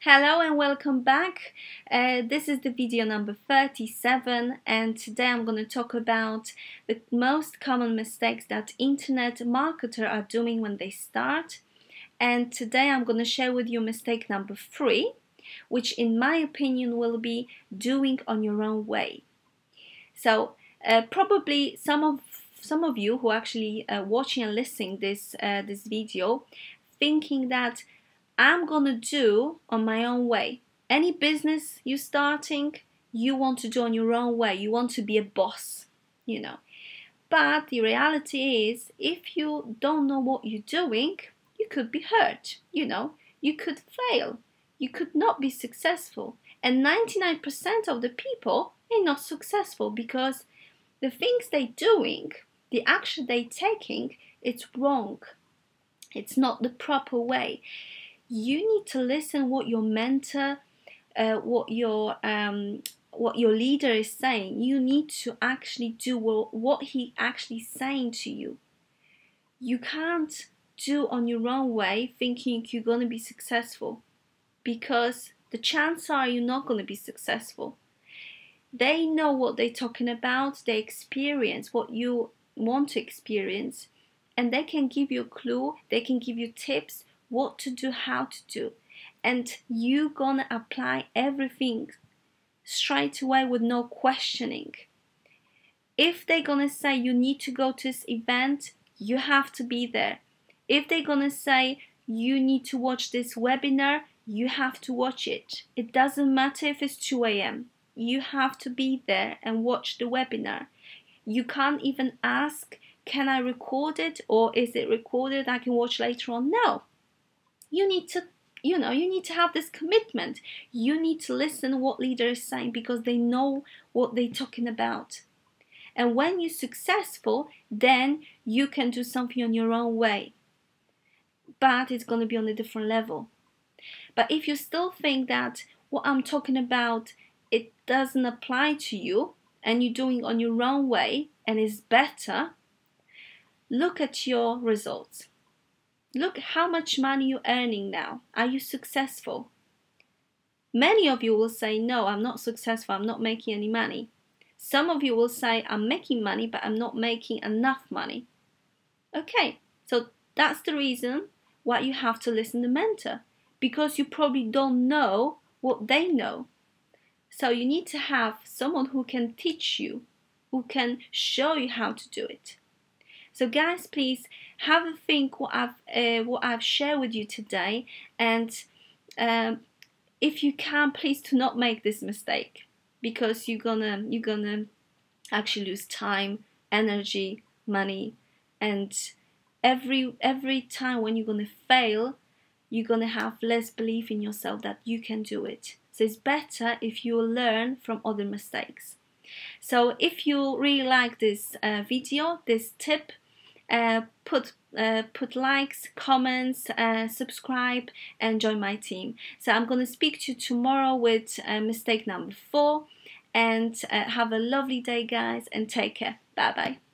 Hello and welcome back. Uh, this is the video number 37 and today I'm going to talk about the most common mistakes that internet marketers are doing when they start. And today I'm going to share with you mistake number 3 which in my opinion will be doing on your own way. So uh, probably some of some of you who actually uh, watching and listening this uh, this video thinking that I'm gonna do on my own way. Any business you're starting, you want to do on your own way. You want to be a boss, you know. But the reality is, if you don't know what you're doing, you could be hurt, you know. You could fail. You could not be successful. And 99% of the people are not successful because the things they're doing, the action they're taking, it's wrong. It's not the proper way you need to listen what your mentor, uh, what your um, what your leader is saying. You need to actually do what, what he actually saying to you. You can't do on your own way thinking you're going to be successful because the chances are you're not going to be successful. They know what they're talking about, they experience what you want to experience, and they can give you a clue, they can give you tips what to do, how to do, and you gonna apply everything straight away with no questioning. If they're gonna say you need to go to this event, you have to be there. If they're gonna say you need to watch this webinar, you have to watch it. It doesn't matter if it's 2 a.m. You have to be there and watch the webinar. You can't even ask, can I record it or is it recorded I can watch later on? No, you need to you know you need to have this commitment. You need to listen what leader is saying because they know what they're talking about. And when you're successful then you can do something on your own way. But it's going to be on a different level. But if you still think that what i'm talking about it doesn't apply to you and you're doing on your own way and is better look at your results Look how much money you're earning now. Are you successful? Many of you will say, No, I'm not successful. I'm not making any money. Some of you will say, I'm making money, but I'm not making enough money. Okay, so that's the reason why you have to listen to mentor because you probably don't know what they know. So you need to have someone who can teach you, who can show you how to do it. So guys, please have a think what I've uh, what I've shared with you today, and um, if you can, please do not make this mistake because you're gonna you're gonna actually lose time, energy, money, and every every time when you're gonna fail, you're gonna have less belief in yourself that you can do it. So it's better if you learn from other mistakes. So if you really like this uh, video, this tip, put uh, put likes, comments, uh, subscribe, and join my team. So I'm going to speak to you tomorrow with uh, mistake number four. And uh, have a lovely day, guys, and take care. Bye bye.